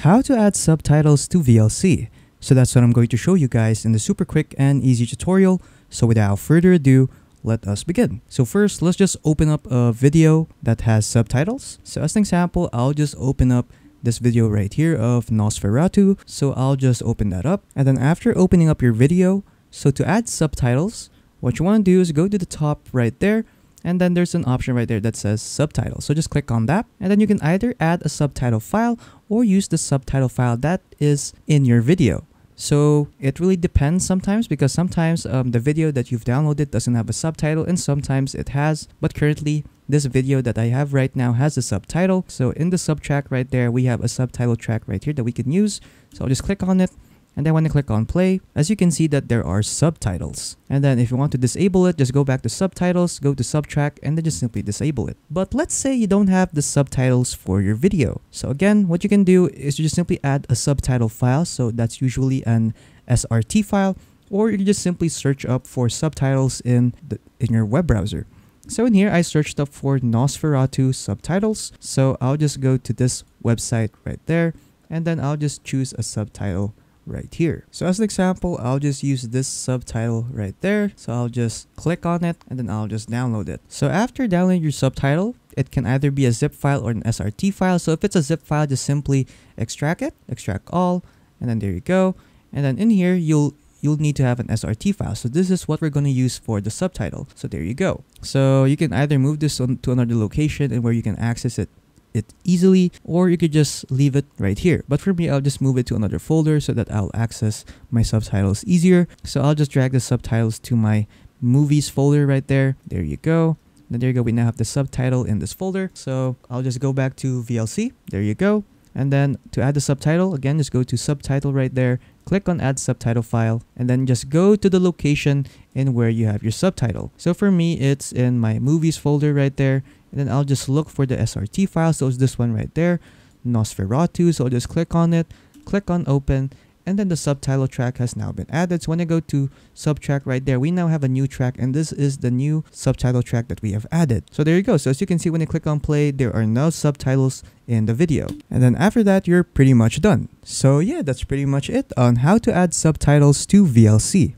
how to add subtitles to VLC. So that's what I'm going to show you guys in the super quick and easy tutorial. So without further ado, let us begin. So first, let's just open up a video that has subtitles. So as an example, I'll just open up this video right here of Nosferatu. So I'll just open that up. And then after opening up your video, so to add subtitles, what you want to do is go to the top right there and then there's an option right there that says subtitle. So just click on that and then you can either add a subtitle file or use the subtitle file that is in your video. So it really depends sometimes because sometimes um, the video that you've downloaded doesn't have a subtitle and sometimes it has. But currently this video that I have right now has a subtitle. So in the sub track right there, we have a subtitle track right here that we can use. So I'll just click on it and then when I click on play, as you can see that there are subtitles. And then if you want to disable it, just go back to subtitles, go to subtrack, and then just simply disable it. But let's say you don't have the subtitles for your video. So again, what you can do is you just simply add a subtitle file. So that's usually an SRT file, or you can just simply search up for subtitles in, the, in your web browser. So in here, I searched up for Nosferatu subtitles. So I'll just go to this website right there, and then I'll just choose a subtitle right here. So as an example, I'll just use this subtitle right there. So I'll just click on it and then I'll just download it. So after downloading your subtitle, it can either be a zip file or an SRT file. So if it's a zip file, just simply extract it, extract all, and then there you go. And then in here, you'll you'll need to have an SRT file. So this is what we're going to use for the subtitle. So there you go. So you can either move this on to another location and where you can access it it easily or you could just leave it right here. But for me, I'll just move it to another folder so that I'll access my subtitles easier. So I'll just drag the subtitles to my movies folder right there. There you go. There you go. We now have the subtitle in this folder. So I'll just go back to VLC. There you go. And then to add the subtitle, again, just go to subtitle right there, click on add subtitle file, and then just go to the location in where you have your subtitle. So for me, it's in my movies folder right there and then I'll just look for the SRT file. So it's this one right there, Nosferatu. So I'll just click on it, click on open, and then the subtitle track has now been added. So when I go to subtrack right there, we now have a new track and this is the new subtitle track that we have added. So there you go. So as you can see when you click on play, there are no subtitles in the video. And then after that, you're pretty much done. So yeah, that's pretty much it on how to add subtitles to VLC.